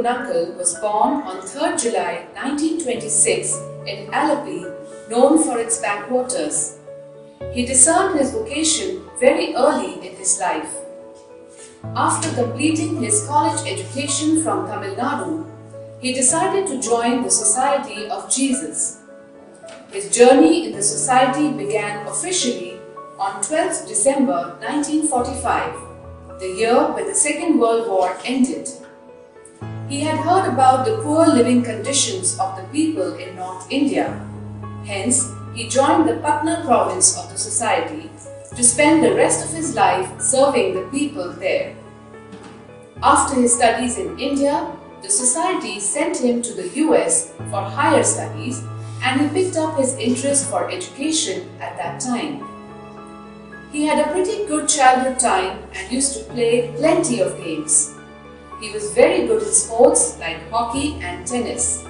Kunnunkal was born on 3rd July 1926 in Alleppey, known for its backwaters. He discerned his vocation very early in his life. After completing his college education from Tamil Nadu, he decided to join the Society of Jesus. His journey in the society began officially on 12th December 1945, the year when the Second World War ended. He had heard about the poor living conditions of the people in North India. Hence, he joined the Patna province of the society to spend the rest of his life serving the people there. After his studies in India, the society sent him to the US for higher studies and he picked up his interest for education at that time. He had a pretty good childhood time and used to play plenty of games. He was very good in sports like hockey and tennis.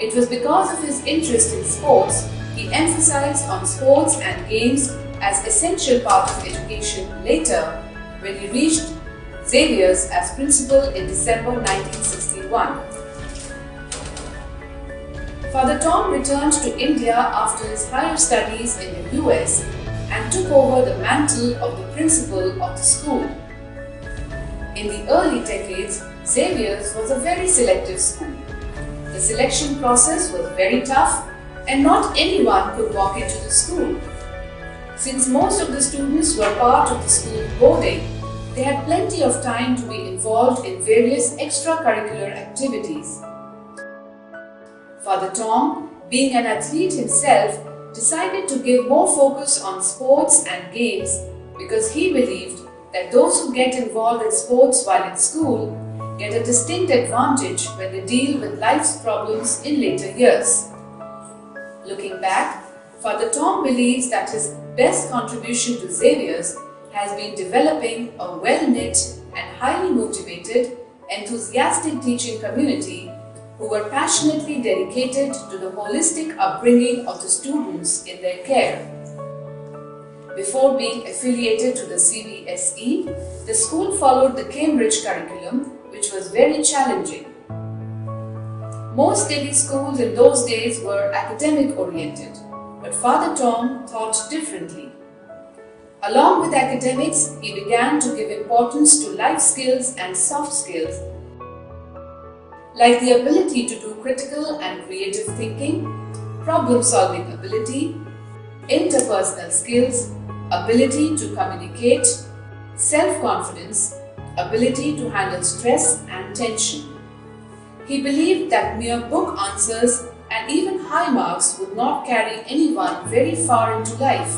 It was because of his interest in sports he emphasized on sports and games as essential part of education later when he reached Xavier's as principal in December 1961. Father Tom returned to India after his higher studies in the US and took over the mantle of the principal of the school. In the early decades, Xavier's was a very selective school. The selection process was very tough and not anyone could walk into the school. Since most of the students were part of the school boarding, they had plenty of time to be involved in various extracurricular activities. Father Tom, being an athlete himself, decided to give more focus on sports and games because he believed that those who get involved in sports while in school get a distinct advantage when they deal with life's problems in later years. Looking back, Father Tom believes that his best contribution to Xavier's has been developing a well knit and highly motivated, enthusiastic teaching community who were passionately dedicated to the holistic upbringing of the students in their care. Before being affiliated to the CBSE, the school followed the Cambridge curriculum, which was very challenging. Most Delhi schools in those days were academic oriented, but Father Tom thought differently. Along with academics, he began to give importance to life skills and soft skills like the ability to do critical and creative thinking, problem solving ability, interpersonal skills, ability to communicate, self confidence, ability to handle stress and tension. He believed that mere book answers and even high marks would not carry anyone very far into life.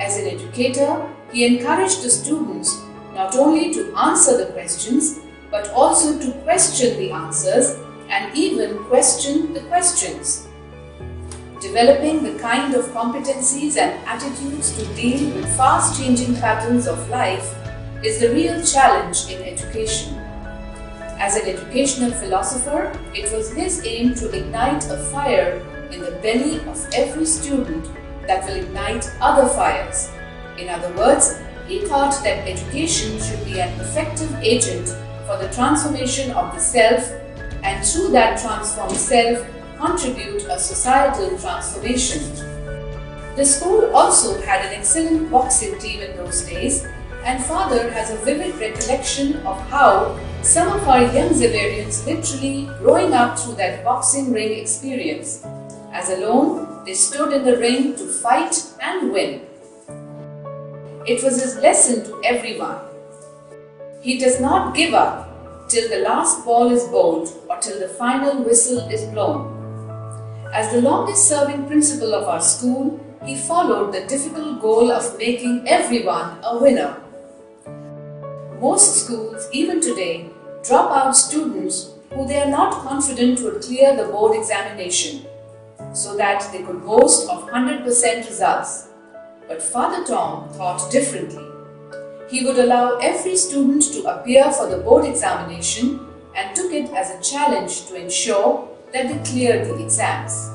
As an educator, he encouraged the students not only to answer the questions but also to question the answers and even question the questions. Developing the kind of competencies and attitudes to deal with fast changing patterns of life is the real challenge in education. As an educational philosopher, it was his aim to ignite a fire in the belly of every student that will ignite other fires. In other words, he thought that education should be an effective agent for the transformation of the self and through that transformed self contribute a societal transformation. The school also had an excellent boxing team in those days and father has a vivid recollection of how some of our young Xaverians literally growing up through that boxing ring experience. As alone, they stood in the ring to fight and win. It was his lesson to everyone he does not give up till the last ball is bowled or till the final whistle is blown. As the longest serving principal of our school, he followed the difficult goal of making everyone a winner. Most schools, even today, drop out students who they are not confident would clear the board examination so that they could boast of 100% results. But Father Tom thought differently he would allow every student to appear for the board examination and took it as a challenge to ensure that they cleared the exams.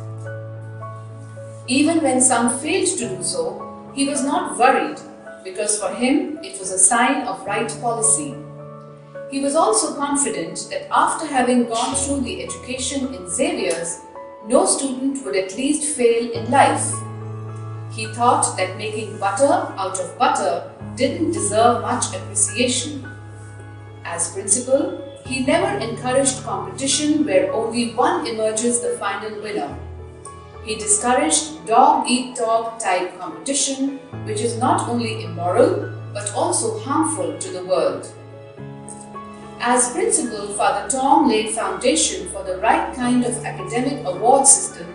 Even when some failed to do so, he was not worried because for him it was a sign of right policy. He was also confident that after having gone through the education in Xavier's, no student would at least fail in life. He thought that making butter out of butter didn't deserve much appreciation. As principal, he never encouraged competition where only one emerges the final winner. He discouraged dog eat dog type competition, which is not only immoral but also harmful to the world. As principal, Father Tom laid foundation for the right kind of academic award system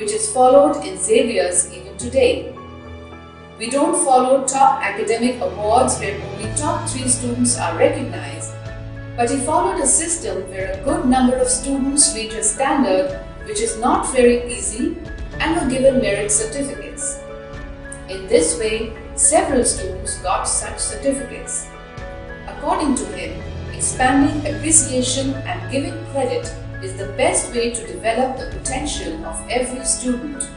which is followed in Xavier's even today. We don't follow top academic awards where only top three students are recognized, but he followed a system where a good number of students reach a standard which is not very easy and were given merit certificates. In this way, several students got such certificates. According to him, expanding appreciation and giving credit is the best way to develop the potential of every student.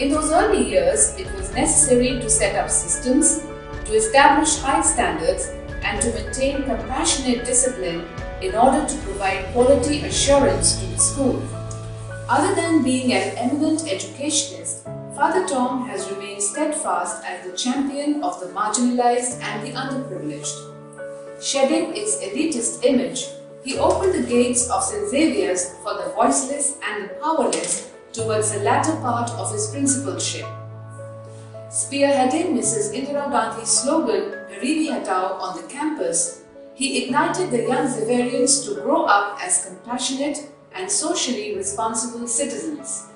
In those early years, it was necessary to set up systems, to establish high standards, and to maintain compassionate discipline in order to provide quality assurance to the school. Other than being an eminent educationist, Father Tom has remained steadfast as the champion of the marginalized and the underprivileged. Shedding its elitist image, he opened the gates of St. Xavier's for the voiceless and the powerless towards the latter part of his principalship. Spearheading Mrs. Indira Gandhi's slogan, Garibi Hatao, on the campus, he ignited the young Xaverians to grow up as compassionate and socially responsible citizens.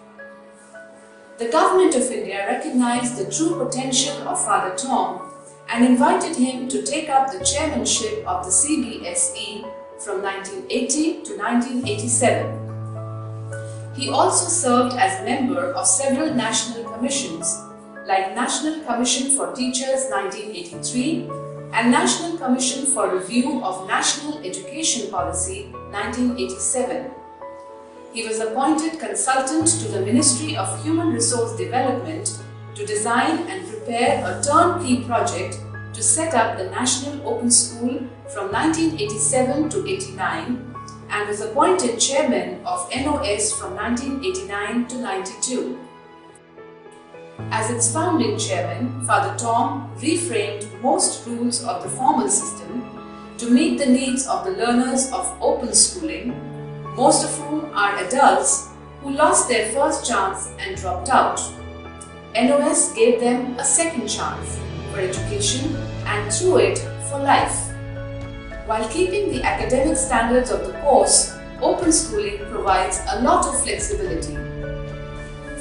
The Government of India recognized the true potential of Father Tom and invited him to take up the chairmanship of the CBSE from 1980 to 1987. He also served as a member of several national commissions like National Commission for Teachers 1983 and National Commission for Review of National Education Policy 1987. He was appointed consultant to the Ministry of Human Resource Development to design and prepare a turnkey project to set up the National Open School from 1987 to 89 and was appointed chairman of NOS from 1989 to 92. As its founding chairman, Father Tom reframed most rules of the formal system to meet the needs of the learners of open schooling, most of whom are adults who lost their first chance and dropped out. NOS gave them a second chance for education and through it for life. While keeping the academic standards of the course, open schooling provides a lot of flexibility.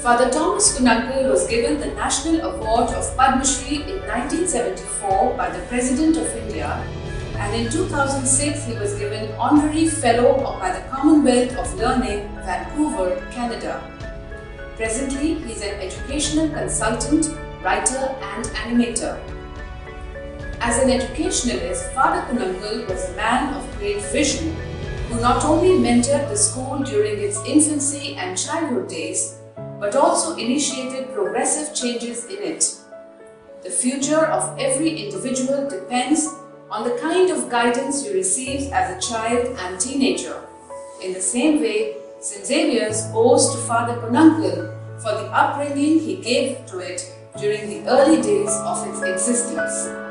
Father Thomas Kunnunkal was given the National Award of Padma Shri in 1974 by the President of India and in 2006 he was given Honorary Fellow by the Commonwealth of Learning, Vancouver, Canada. Presently, he is an educational consultant, writer and animator. As an educationalist, Father Kunnunkal was a man of great vision who not only mentored the school during its infancy and childhood days, but also initiated progressive changes in it. The future of every individual depends on the kind of guidance you receive as a child and teenager. In the same way, St. Xavier's owes to Father Kunnunkal for the upbringing he gave to it during the early days of its existence.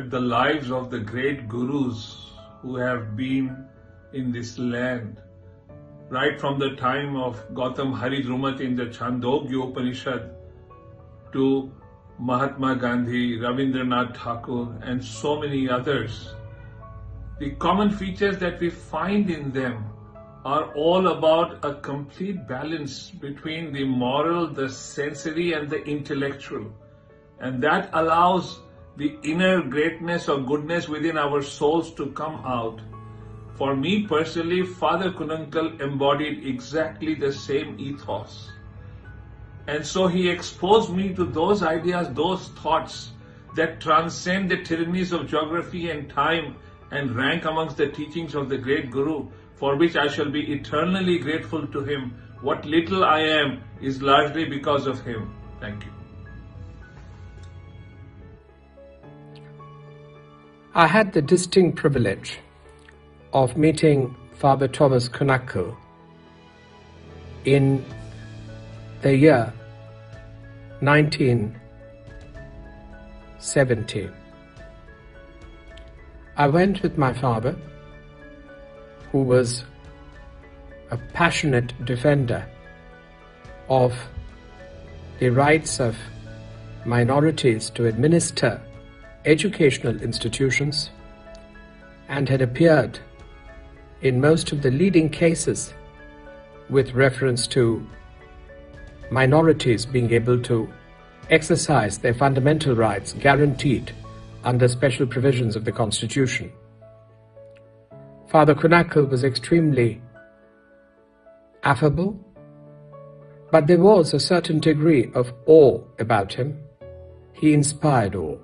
At the lives of the great gurus who have been in this land, right from the time of Gautam Haridrumat in the Chandogya Upanishad to Mahatma Gandhi, Ravindranath Tagore, and so many others, the common features that we find in them are all about a complete balance between the moral, the sensory, and the intellectual. And that allows the inner greatness or goodness within our souls to come out. For me personally, Father Kunnunkal embodied exactly the same ethos. And so he exposed me to those ideas, those thoughts that transcend the tyrannies of geography and time and rank amongst the teachings of the great Guru, for which I shall be eternally grateful to him. What little I am is largely because of him. Thank you. I had the distinct privilege of meeting Father Thomas Kunnunkal in the year 1970. I went with my father, who was a passionate defender of the rights of minorities to administer educational institutions and had appeared in most of the leading cases with reference to minorities being able to exercise their fundamental rights guaranteed under special provisions of the Constitution. Father Kunnunkal was extremely affable, but there was a certain degree of awe about him. He inspired awe.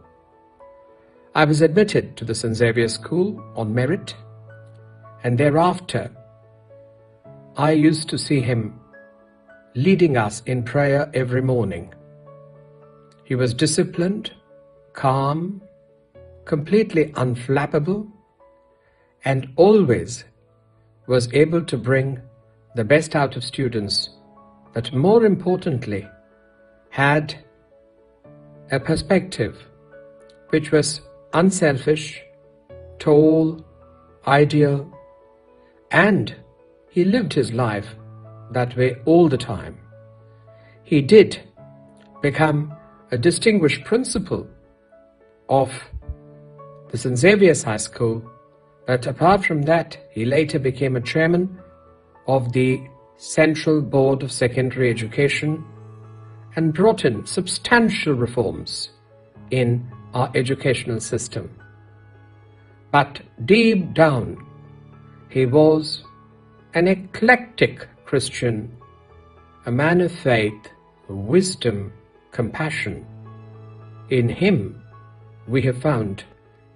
I was admitted to the St. Xavier School on merit, and thereafter I used to see him leading us in prayer every morning. He was disciplined, calm, completely unflappable, and always was able to bring the best out of students, but more importantly, had a perspective which was unselfish, tall, ideal, and he lived his life that way all the time. He did become a distinguished principal of the St. Xavier's High School, but apart from that, he later became a chairman of the Central Board of Secondary Education and brought in substantial reforms in our educational system. But deep down, he was an eclectic Christian, a man of faith, wisdom, compassion. In him, we have found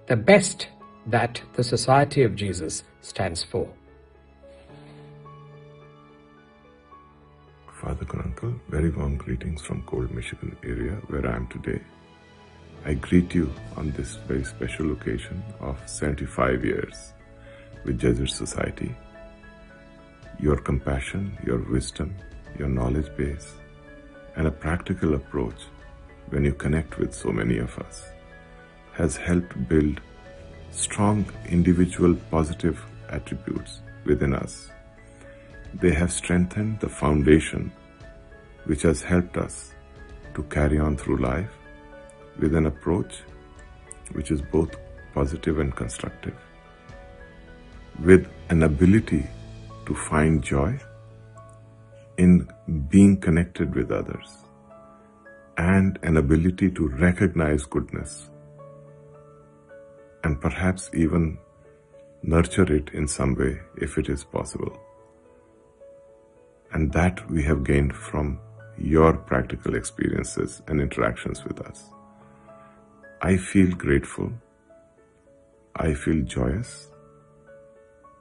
the best that the Society of Jesus stands for. Father Kunnunkal, very warm greetings from cold Michigan area where I am today. I greet you on this very special occasion of 75 years with Jesuit Society. Your compassion, your wisdom, your knowledge base, and a practical approach when you connect with so many of us has helped build strong individual positive attributes within us. They have strengthened the foundation which has helped us to carry on through life with an approach which is both positive and constructive, with an ability to find joy in being connected with others, and an ability to recognize goodness and perhaps even nurture it in some way if it is possible. And that we have gained from your practical experiences and interactions with us. I feel grateful. I feel joyous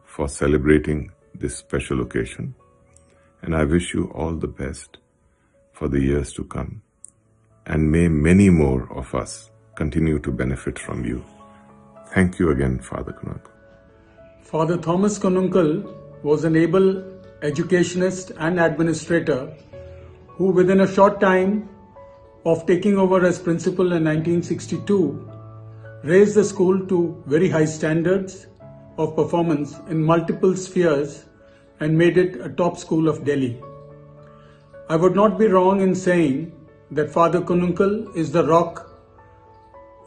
for celebrating this special occasion, and I wish you all the best for the years to come. And may many more of us continue to benefit from you. Thank you again, Father Kunnunkal. Father Thomas Kunnunkal was an able educationist and administrator who, within a short time, of taking over as principal in 1962 raised the school to very high standards of performance in multiple spheres and made it a top school of Delhi. I would not be wrong in saying that Father Kunnunkal is the rock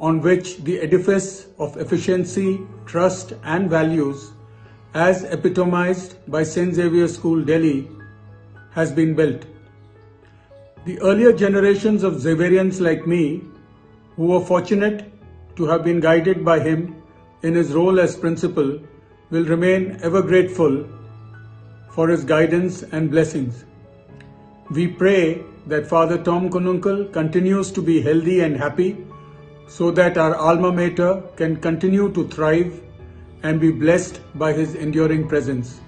on which the edifice of efficiency, trust and values as epitomized by St. Xavier School Delhi has been built. The earlier generations of Xaverians like me, who were fortunate to have been guided by him in his role as principal, will remain ever grateful for his guidance and blessings. We pray that Father Tom Kunnunkal continues to be healthy and happy, so that our alma mater can continue to thrive and be blessed by his enduring presence.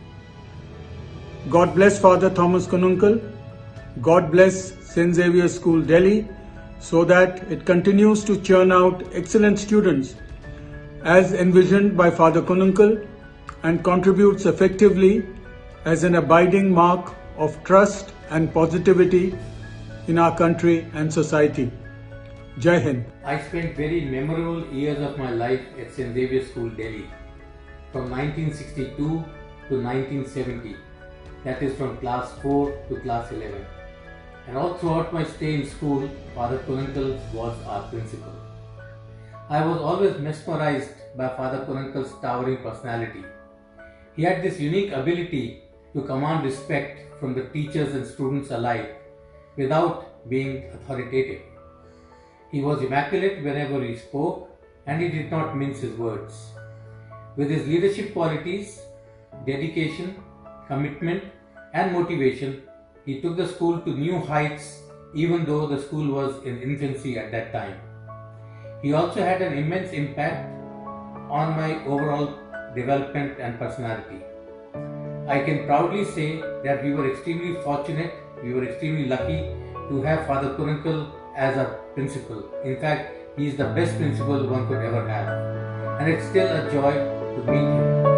God bless Father Thomas Kunnunkal. God bless St. Xavier School Delhi so that it continues to churn out excellent students as envisioned by Father Kunnunkal and contributes effectively as an abiding mark of trust and positivity in our country and society. Jai Hind. I spent very memorable years of my life at St. Xavier School, Delhi, from 1962 to 1970, that is from class 4 to class 11. And all throughout my stay in school, Father Kunnunkal was our principal. I was always mesmerized by Father Kunnunkal's towering personality. He had this unique ability to command respect from the teachers and students alike without being authoritative. He was immaculate whenever he spoke and he did not mince his words. With his leadership qualities, dedication, commitment, and motivation, he took the school to new heights even though the school was in infancy at that time. He also had an immense impact on my overall development and personality. I can proudly say that we were extremely fortunate, we were extremely lucky to have Father Kunnunkal as a principal. In fact, he is the best principal one could ever have. And it's still a joy to meet him.